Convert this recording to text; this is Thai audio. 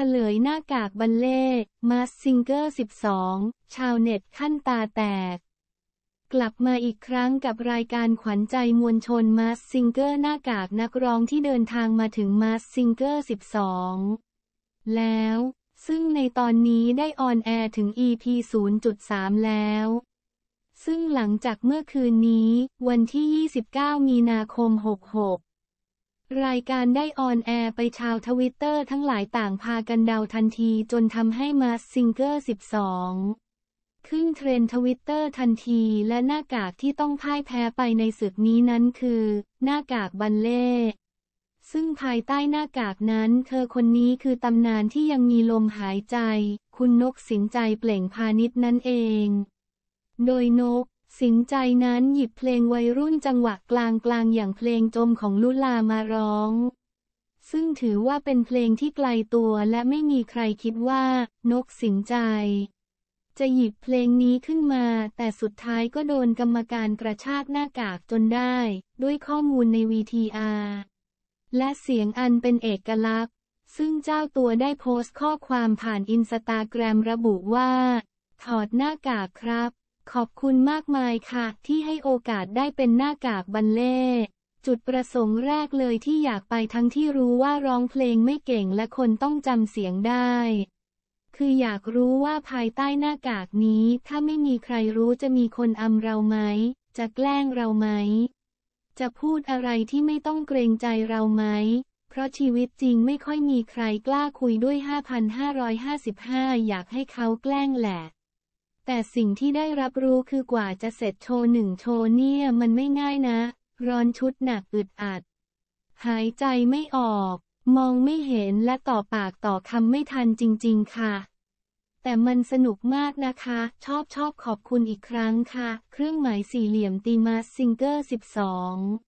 เฉลยหน้ากากบัลเลต์ Mask Singer 12 ชาวเน็ตขั้นตาแตก กลับมาอีกครั้งกับรายการขวัญใจมวลชน Mask Singer หน้ากากนักร้องที่เดินทางมาถึง Mask Singer 12 แล้ว ซึ่งในตอนนี้ได้ on air ถึง EP 0.3 แล้วซึ่งหลังจากเมื่อคืนนี้ วันที่ 29 มีนาคม 66 รายการได้ on air ไปชาวทวิตเตอร์ทั้งหลายต่างพากันเดาทันทีจนทำให้ Mask Singer 12 ขึ้นเทรนด์ทวิตเตอร์ทันทีและหน้ากากที่ต้องพ่ายแพ้ไปในศึกนี้นั้นคือ หน้ากากบัลเลต์ซึ่งภายใต้หน้ากากนั้น เธอคนนี้คือตำนานที่ยังมีลมหายใจ คุณนกสินจัย เปล่งพานิชนั่นเอง โดยนก สินจัยนั้นหยิบเพลงวัยรุ่นจังหวะกลางกลางอย่างเพลงจมของลุลามาร้อง ซึ่งถือว่าเป็นเพลงที่ไกลตัวและไม่มีใครคิดว่า นกสินใจ จะหยิบเพลงนี้ขึ้นมา แต่สุดท้ายก็โดนกรรมการกระชากหน้ากากจนได้ ด้วยข้อมูลใน VTR และเสียงอันเป็นเอกลักษณ์ ซึ่งเจ้าตัวได้โพสต์ข้อความผ่านอินสตาแกรมระบุว่า ถอดหน้ากากครับ ขอบคุณมากมายค่ะ ที่ให้โอกาสได้เป็นหน้ากากบัลเล่จุดประสงค์แรกเลยที่อยากไปทั้งที่รู้ว่าร้องเพลงไม่เก่งและคนต้องจำเสียงได้ คืออยากรู้ว่าภายใต้หน้ากากนี้ ถ้าไม่มีใครรู้จะมีคนอำเราไหม จะแกล้งเราไหม จะพูดอะไรที่ไม่ต้องเกรงใจเราไหม เพราะชีวิตจริงไม่ค่อยมีใครกล้าคุยด้วย 5,555 อยากให้เขาแกล้งแหละ แต่สิ่งที่ได้รับรู้คือกว่าจะเสร็จโชว์หนึ่งโชว์เนี่ยมันไม่ง่ายนะ ร้อนชุดหนักอึดอัด หายใจไม่ออก มองไม่เห็นและต่อปากต่อคำไม่ทันจริง ๆ ค่ะ แต่มันสนุกมากนะคะ ชอบชอบขอบคุณอีกครั้งค่ะ เครื่องหมายสี่เหลี่ยมตีมาซิงเกอร์ 12